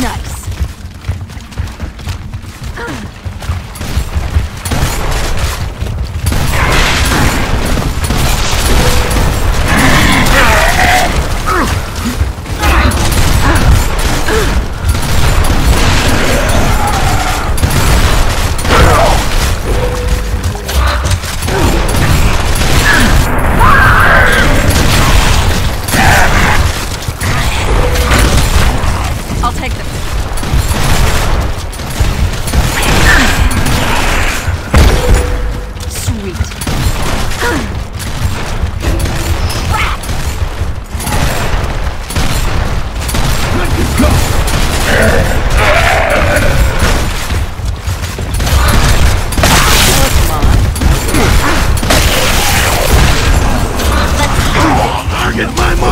Night. Get my money!